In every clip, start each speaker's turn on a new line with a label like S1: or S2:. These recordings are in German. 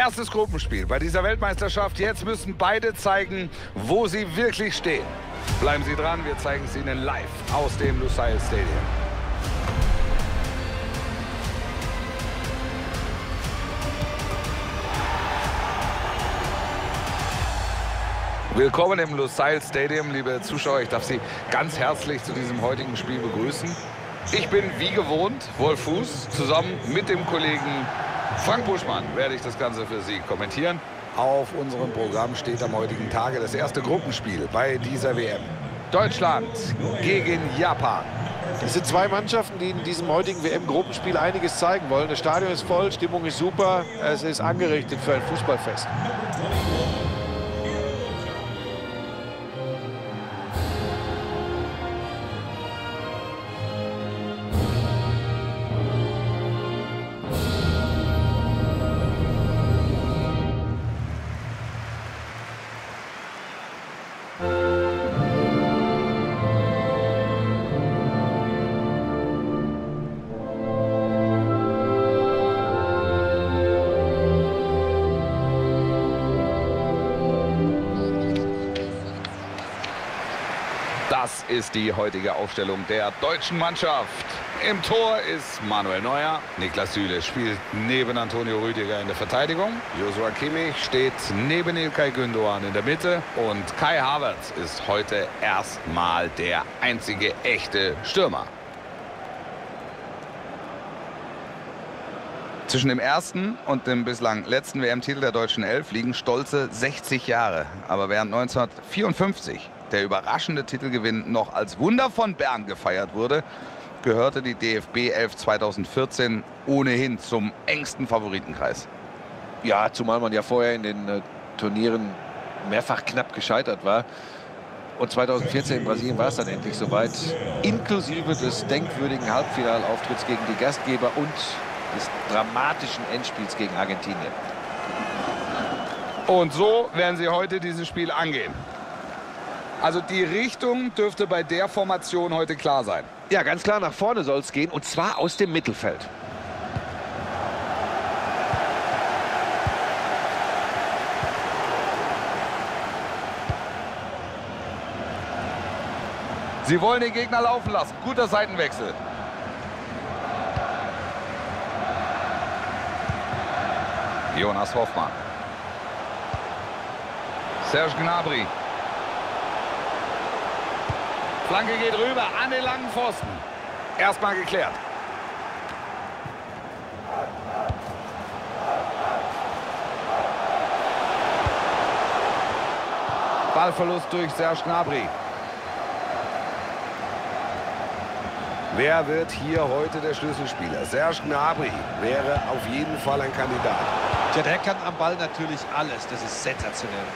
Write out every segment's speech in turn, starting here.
S1: Erstes Gruppenspiel bei dieser Weltmeisterschaft. Jetzt müssen beide zeigen, wo sie wirklich stehen. Bleiben Sie dran, wir zeigen es Ihnen live aus dem Lusail Stadium. Willkommen im Lusail Stadium, liebe Zuschauer. Ich darf Sie ganz herzlich zu diesem heutigen Spiel begrüßen. Ich bin wie gewohnt Wolf Fuß. Zusammen mit dem Kollegen Frank Buschmann werde ich das Ganze für Sie kommentieren. Auf unserem Programm steht am heutigen Tage das erste Gruppenspiel bei dieser WM. Deutschland gegen Japan.
S2: Es sind zwei Mannschaften, die in diesem heutigen WM-Gruppenspiel einiges zeigen wollen. Das Stadion ist voll, Stimmung ist super, es ist angerichtet für ein Fußballfest.
S1: Ist die heutige Aufstellung der deutschen Mannschaft. Im Tor ist Manuel Neuer. Niklas Süle spielt neben Antonio Rüdiger in der Verteidigung. Joshua Kimmich steht neben Ilkay Gündoğan in der Mitte. Und Kai Havertz ist heute erstmal der einzige echte Stürmer. Zwischen dem ersten und dem bislang letzten WM-Titel der deutschen Elf liegen stolze 60 Jahre. Aber während 1954 der überraschende Titelgewinn noch als Wunder von Bern gefeiert wurde, gehörte die DFB 11 2014 ohnehin zum engsten Favoritenkreis.
S2: Ja, zumal man ja vorher in den äh, Turnieren mehrfach knapp gescheitert war. Und 2014 in Brasilien war es dann endlich soweit, inklusive des denkwürdigen Halbfinalauftritts gegen die Gastgeber und des dramatischen Endspiels gegen Argentinien.
S1: Und so werden sie heute dieses Spiel angehen. Also die Richtung dürfte bei der Formation heute klar sein.
S2: Ja, ganz klar nach vorne soll es gehen und zwar aus dem Mittelfeld.
S1: Sie wollen den Gegner laufen lassen. Guter Seitenwechsel. Jonas Hoffmann. Serge Gnabry. Flanke geht rüber an den langen Pfosten. Erstmal geklärt. Ballverlust durch Serge Gnabry. Wer wird hier heute der Schlüsselspieler? Serge Gnabry wäre auf jeden Fall ein Kandidat.
S2: Tja, der kann am Ball natürlich alles. Das ist sensationell.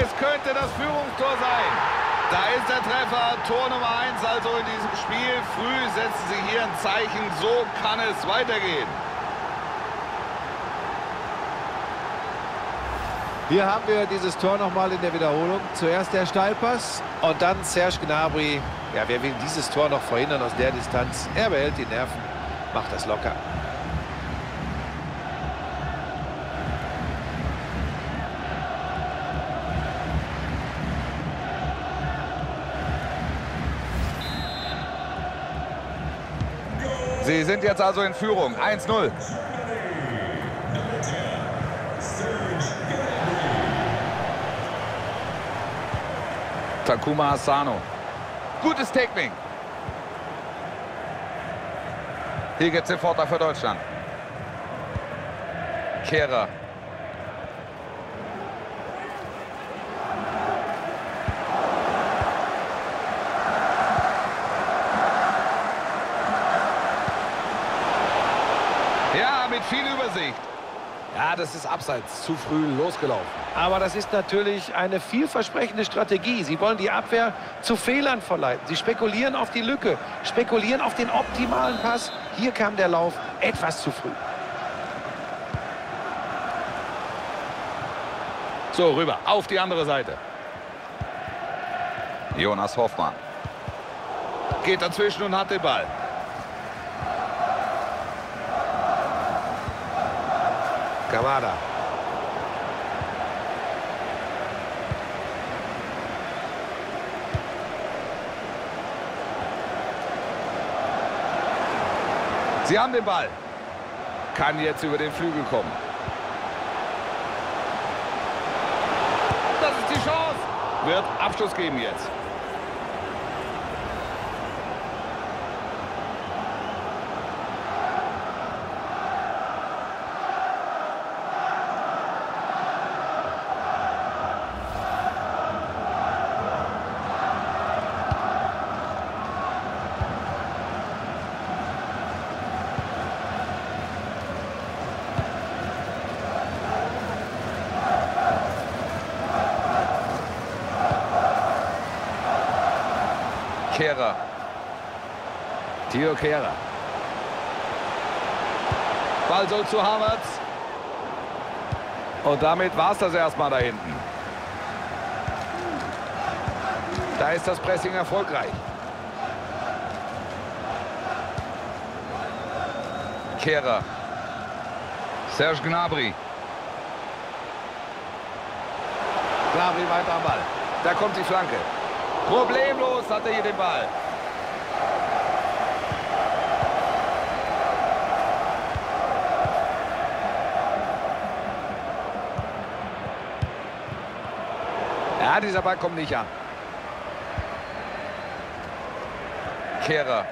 S1: Es könnte das Führungstor sein. Da ist der Treffer, Tor Nummer 1 also in diesem Spiel. Früh setzen sie hier ein Zeichen, so kann es weitergehen.
S2: Hier haben wir dieses Tor nochmal in der Wiederholung. Zuerst der Steilpass und dann Serge Gnabry. Ja, wer will dieses Tor noch verhindern aus der Distanz? Er behält die Nerven, macht das locker.
S1: Sie sind jetzt also in Führung. 1-0. Takuma Asano. Gutes Tackling. Hier gibt es den Vorteil für Deutschland. Kehrer. Viel Übersicht. Ja, das ist abseits. Zu früh losgelaufen.
S2: Aber das ist natürlich eine vielversprechende Strategie. Sie wollen die Abwehr zu Fehlern verleiten. Sie spekulieren auf die Lücke, spekulieren auf den optimalen Pass. Hier kam der Lauf etwas zu früh.
S1: So, rüber. Auf die andere Seite. Jonas Hoffmann. Geht dazwischen und hat den Ball. Kamada. Sie haben den Ball. Kann jetzt über den Flügel kommen. Das ist die Chance. Wird Abschluss geben jetzt. Kehrer. Theo Kehrer. Ball soll zu Havertz. Und damit war es das erstmal da hinten. Da ist das Pressing erfolgreich. Kehrer. Serge Gnabry. Gnabry weiter am Ball. Da kommt die Flanke. Problemlos hat er hier den Ball. Ja, dieser Ball kommt nicht an. Kehrer.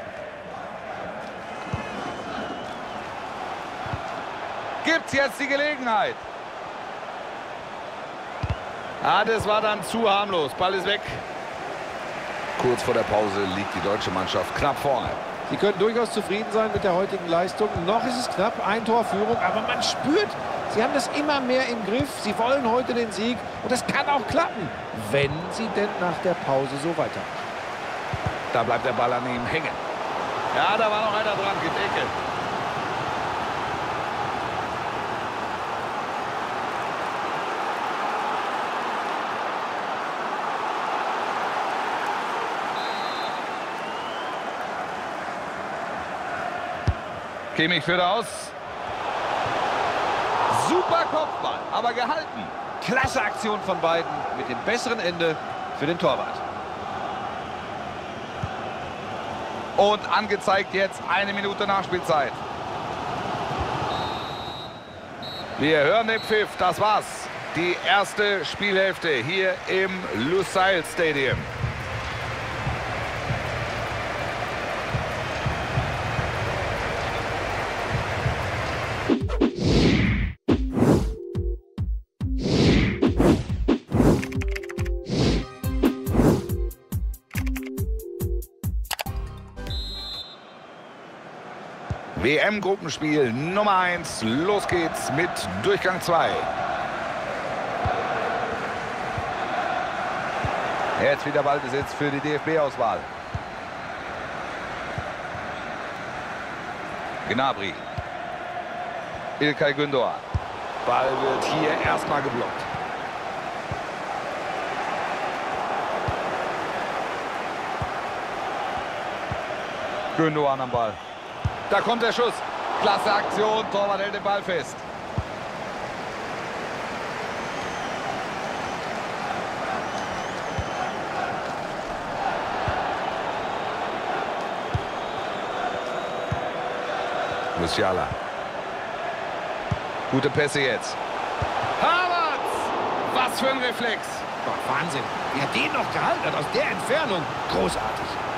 S1: Gibt's jetzt die Gelegenheit? Ah, das war dann zu harmlos. Ball ist weg. Kurz vor der Pause liegt die deutsche Mannschaft knapp vorne.
S2: Sie können durchaus zufrieden sein mit der heutigen Leistung. Noch ist es knapp, ein Torführung, aber man spürt, sie haben das immer mehr im Griff. Sie wollen heute den Sieg und das kann auch klappen, wenn sie denn nach der Pause so weitermachen.
S1: Da bleibt der Ball an ihm hängen. Ja, da war noch einer dran, gedeckelt. Kimmich führt aus. Super Kopfball, aber gehalten.
S2: Klasse Aktion von beiden mit dem besseren Ende für den Torwart.
S1: Und angezeigt jetzt eine Minute Nachspielzeit. Wir hören den Pfiff, das war's. Die erste Spielhälfte hier im Lusail Stadium. WM-Gruppenspiel Nummer 1. Los geht's mit Durchgang 2. Jetzt wieder Ballbesitz für die DFB-Auswahl. Gnabry. Ilkay Gündoğan. Ball wird hier erstmal geblockt. Gündoğan am Ball. Da kommt der Schuss. Klasse Aktion. Torwart hält den Ball fest. Musiala. Gute Pässe jetzt. Havertz! Was für ein Reflex.
S2: Oh, Wahnsinn. Wie hat den noch gehalten hat aus der Entfernung. Großartig.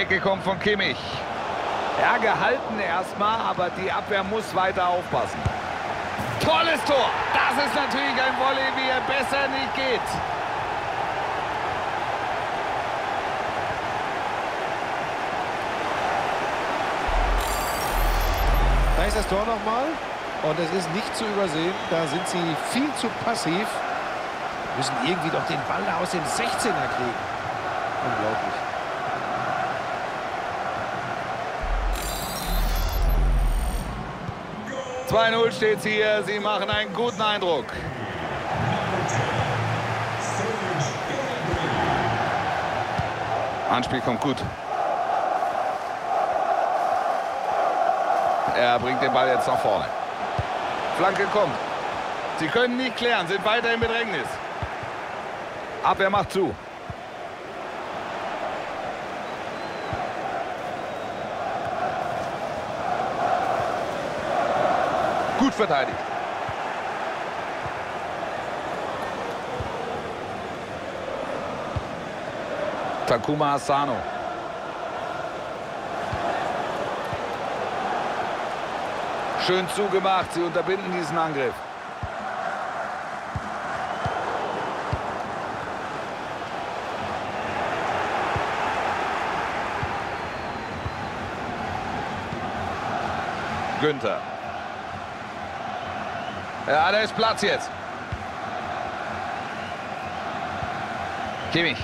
S1: Ecke kommt von Kimmich. Ja, gehalten erstmal, aber die Abwehr muss weiter aufpassen. Tolles Tor. Das ist natürlich ein Volley, wie er besser nicht geht.
S2: Da ist das Tor nochmal. Und es ist nicht zu übersehen. Da sind sie viel zu passiv. Müssen irgendwie doch den Ball aus dem 16er kriegen. Unglaublich.
S1: ...2-0 steht hier. Sie machen einen guten Eindruck. Anspiel kommt gut. Er bringt den Ball jetzt nach vorne. Flanke kommt. Sie können nicht klären, sind weiter im Bedrängnis. Abwehr macht zu. Gut verteidigt. Takuma Asano. Schön zugemacht, sie unterbinden diesen Angriff. Günther. Ja, da ist Platz jetzt. Kimmich.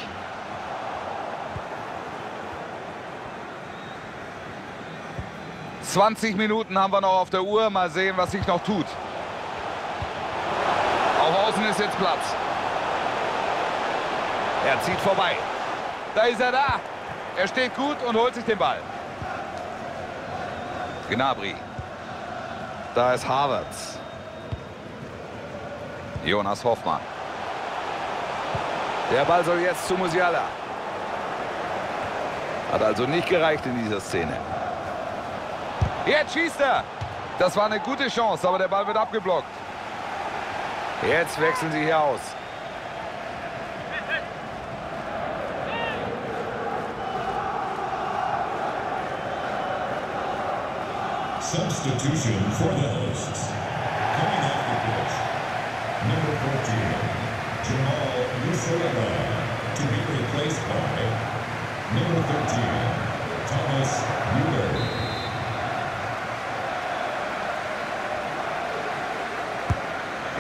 S1: 20 Minuten haben wir noch auf der Uhr. Mal sehen, was sich noch tut. Auf Außen ist jetzt Platz. Er zieht vorbei. Da ist er da. Er steht gut und holt sich den Ball. Gnabry. Da ist Havertz. Jonas Hoffmann. Der Ball soll jetzt zu Musiala. Hat also nicht gereicht in dieser Szene. Jetzt schießt er. Das war eine gute Chance, aber der Ball wird abgeblockt. Jetzt wechseln sie hier aus. Substitution for the hosts. Coming off the pitch,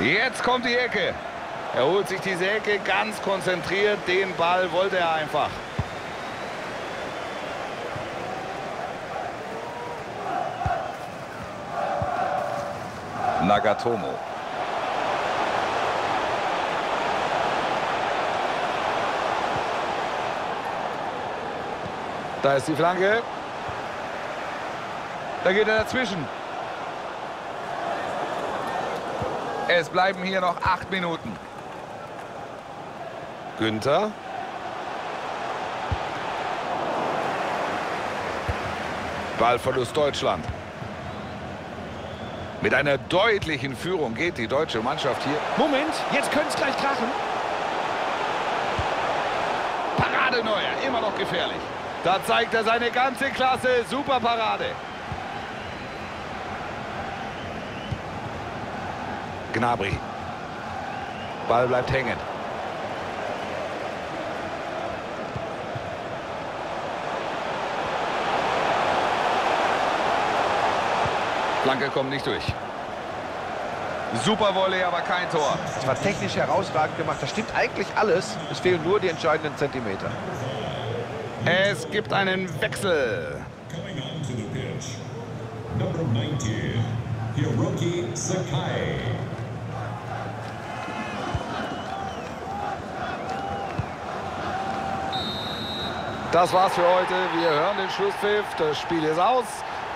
S1: Jetzt kommt die Ecke. Er holt sich diese Ecke ganz konzentriert. Den Ball wollte er einfach. Nagatomo. Da ist die Flanke. Da geht er dazwischen. Es bleiben hier noch acht Minuten. Günther. Ballverlust Deutschland. Mit einer deutlichen Führung geht die deutsche Mannschaft hier.
S2: Moment, jetzt könnte es gleich krachen.
S1: Parade Neuer, immer noch gefährlich. Da zeigt er seine ganze Klasse. Super Parade. Gnabry. Ball bleibt hängen. Flanke kommt nicht durch. Super Volley, aber kein Tor.
S2: Das war technisch herausragend gemacht. Das stimmt eigentlich alles. Es fehlen nur die entscheidenden Zentimeter.
S1: Es gibt einen Wechsel. Number 19, Hiroki Sakai. Das war's für heute. Wir hören den Schlusspfiff. Das Spiel ist aus.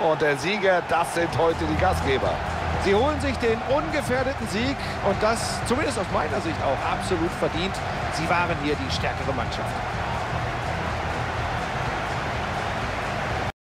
S1: Und der Sieger, das sind heute die Gastgeber.
S2: Sie holen sich den ungefährdeten Sieg und das, zumindest aus meiner Sicht auch, absolut verdient. Sie waren hier die stärkere Mannschaft.